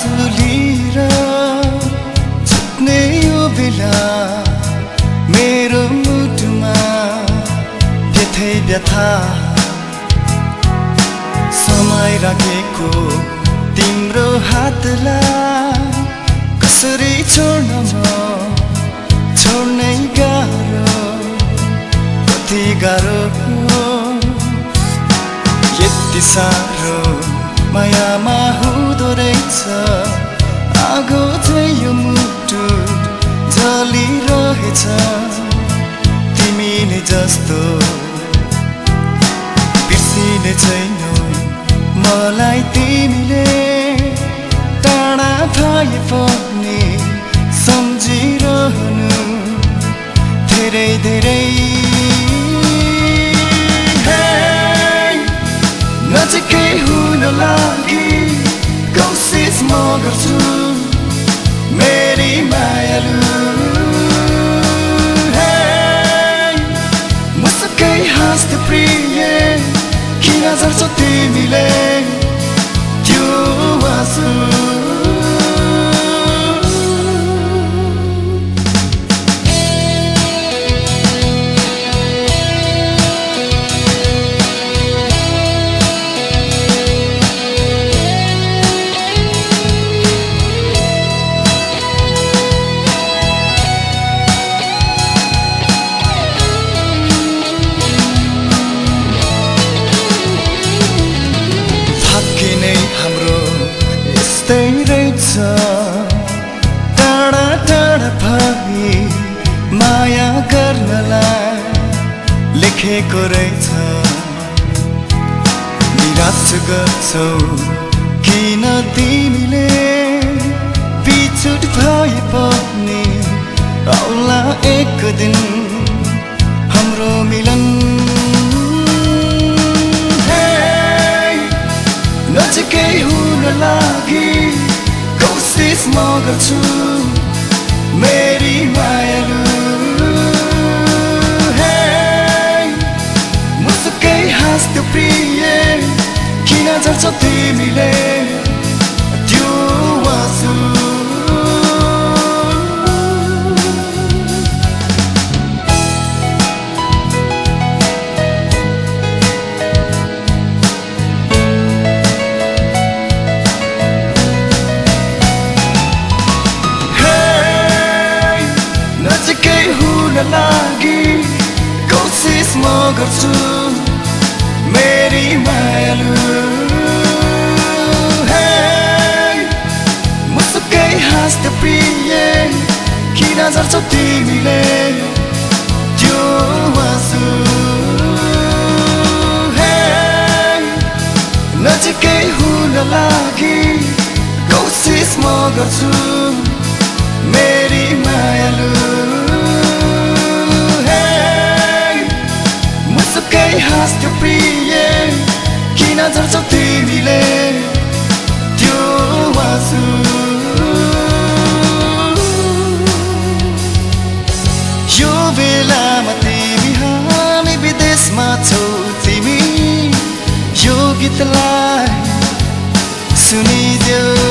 आँसु लिएर छुट्ने यो बेला मेरो मुटुमा व्यथै व्यथा। समय राखेको तिम्रो हातलाई कसरी छोड्न म? छोड्नै गाह्रो कति गाह्रो यति साह्रो मायामा आगो चाहिँ यो मुटु जलिरहेछ तिमीले जस्तो बिर्सिने छैनौ। मलाई तिमीले टाढा भए पनि सम्झिरहनु। धेरै धेरै म गर्नलाई लेखेको रहेछ। निराश गर्छौ किन तिमीले बिछुट भए पनि आउला एक दिन हाम्रो मिलन! नजिकै हुन लागि कोसिस म गर्छु मेरी तिमीले त्यो! नजिकै हुन लागि कोसिस म गर्छु मेरी मायालु गर्छु। मेरी मायालु! मुसुकै हाँस्दै प्रिय किन झर्छौ तिमीले त्यो आँसु? यो बेलामा तिमी हामी विदेशमा छौ तिमी यो गीतलाई सुनिदेऊ।